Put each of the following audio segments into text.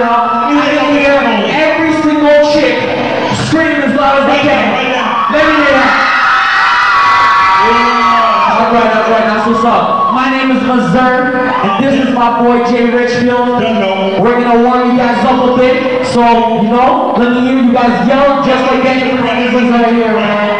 Every single chick scream as loud as they can. Let me hear that. Alright, alright, that's what's up. My name is Mazur, and this is my boy Jay Richfield. We're gonna warm you guys up a bit, so, you know, let me hear you guys yell just like any of the right here, man.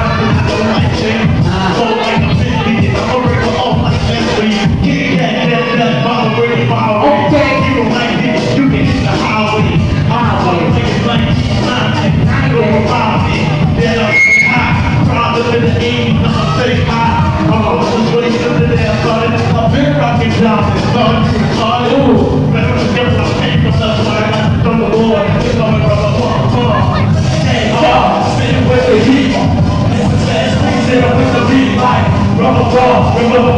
Oh, my God. Yeah,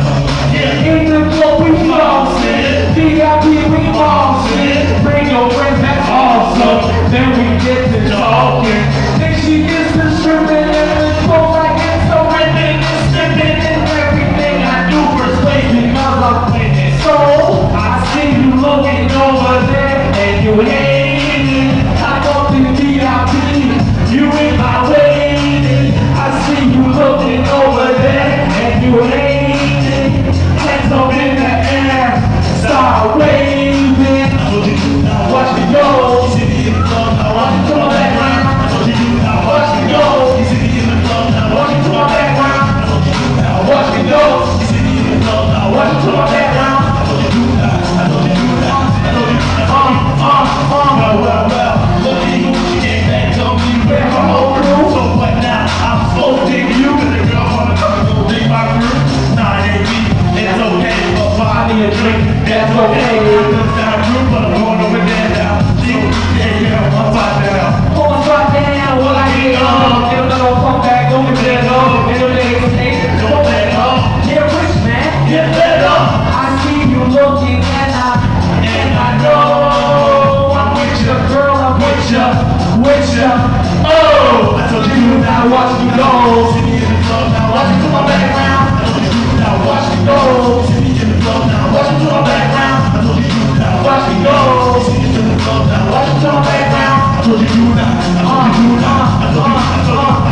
you. I told you. I you. I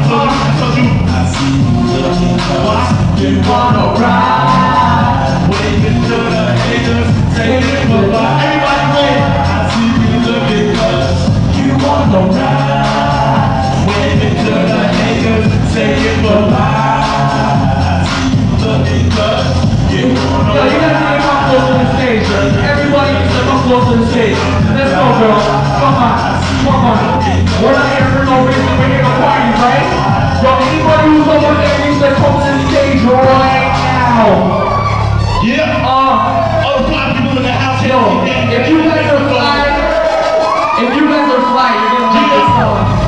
you. I you. I see you looking close. You wanna ride? Not here for no reason. We're here to party, right? Yo, anybody who's over there needs to come to the stage right now. Yeah. Uh, All the black people in the house. yo, if you guys are fly, if you guys are fly, you're gonna like this song.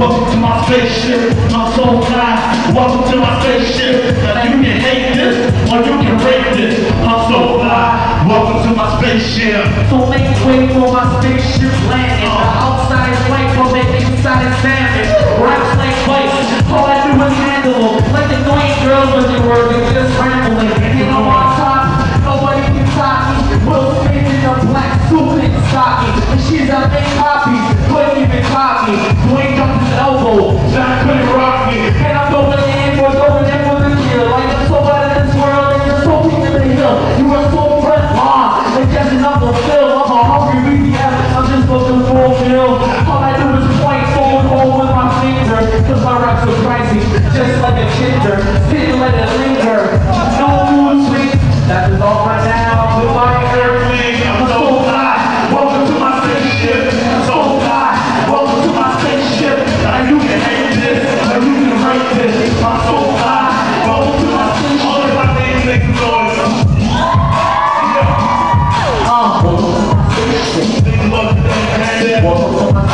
Welcome to my spaceship. My fly. Welcome to my spaceship. Now you can hate this or you can rate Welcome to my spaceship. So make way for my spaceship landing. The oh. outside is white, but the inside is damaged. Raps like bites, all I do is handle them. Like the annoying girls when they were they just rambling. And I'm on top, nobody can stop me. Will Smith in a black suit and stocking. And she's a big copy, couldn't even copy. You ain't jumped his elbow, John couldn't rock me. And I'm going in for going in for the kill. Like I'm so out of this world, and you're so king of the hill. You are so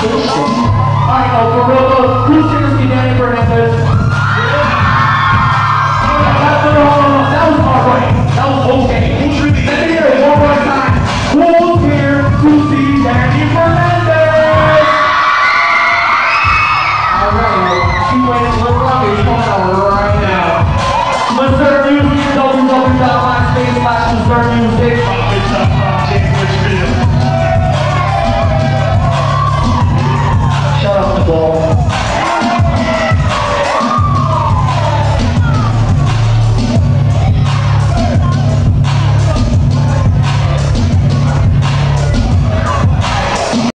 To. Alright, oh, for real, though, who's seriously Danny Fernandez? That was alright. That was okay.